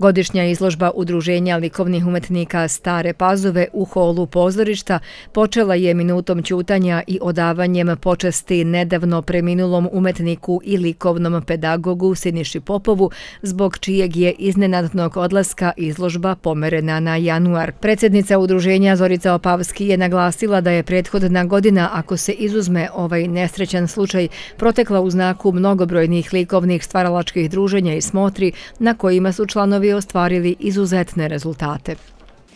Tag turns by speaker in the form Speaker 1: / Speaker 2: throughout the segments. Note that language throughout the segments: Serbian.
Speaker 1: Godišnja izložba Udruženja likovnih umetnika Stare Pazove u holu pozorišta počela je minutom ćutanja i odavanjem počasti nedavno preminulom umetniku i likovnom pedagogu Siniši Popovu, zbog čijeg je iznenadnog odlaska izložba pomerena na januar. Predsjednica Udruženja Zorica Opavski je naglasila da je prethodna godina, ako se izuzme ovaj nesrećan slučaj, protekla u znaku mnogobrojnih likovnih stvaralačkih druženja i smotri na kojima su članovi ostvarili izuzetne rezultate.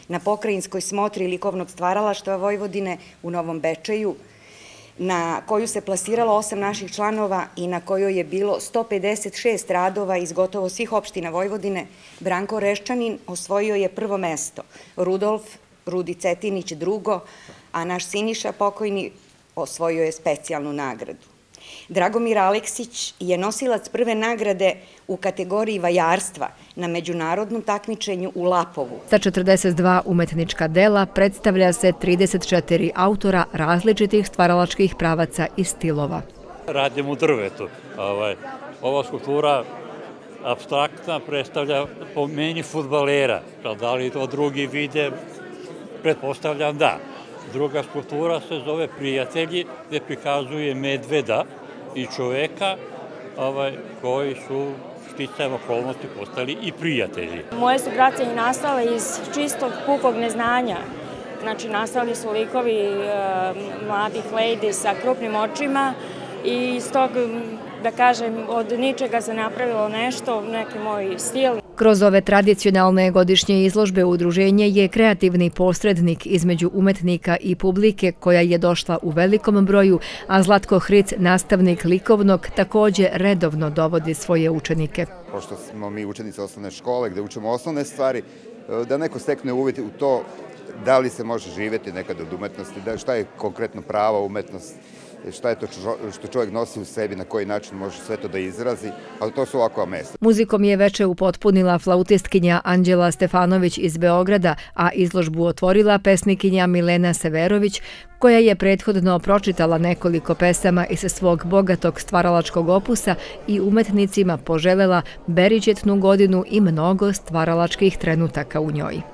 Speaker 2: Na pokrajinskoj smotri likovnog stvaralaštva Vojvodine u Novom Bečeju, na koju se plasiralo osam naših članova i na kojoj je bilo 156 radova iz gotovo svih opština Vojvodine, Branko Reščanin osvojio je prvo mesto, Rudolf Rudi Cetinić drugo, a naš Siniša pokojni osvojio je specijalnu nagradu. Dragomir Aleksić je nosilac prve nagrade u kategoriji vajarstva na međunarodnom takmičenju u Lapovu.
Speaker 1: Sa 42 umetnička dela predstavlja se 34 autora različitih stvaralačkih pravaca i stilova.
Speaker 3: Radim u drvetu. Ovaj, ova skulptura abstraktna predstavlja po meni futbalera. Da li to drugi vide, pretpostavljam da. Druga skulptura se zove Prijatelji, gde prikazuje medveda i čoveka ovaj, koji su sticajem okolnosti postali i prijatelji.
Speaker 4: Moje su pracenje nastale iz čistog pukog neznanja. Znači, nastali su likovi e, mladih lady sa krupnim očima i iz tog, da kažem, od ničega se napravilo nešto, neki moj stil.
Speaker 1: Kroz ove tradicionalne godišnje izložbe udruženje je kreativni posrednik između umetnika i publike koja je došla u velikom broju, a Zlatko Hric, nastavnik likovnog, takođe redovno dovodi svoje učenike.
Speaker 5: Pošto smo mi učenici osnovne škole gde učimo osnovne stvari, da neko stekne uvijek u to da li se može živeti nekad od umetnosti, da šta je konkretno prava umetnost, šta je to što čovjek nosi u sebi, na koji način može sve to da izrazi, ali to su ovakva mesta.
Speaker 1: Muzikom je veče upotpunila flautistkinja Anđela Stefanović iz Beograda, a izložbu otvorila pesnikinja Milena Severović, koja je prethodno pročitala nekoliko pesama iz svog bogatog stvaralačkog opusa i umetnicima poželela beričetnu godinu i mnogo stvaralačkih trenutaka u njoj.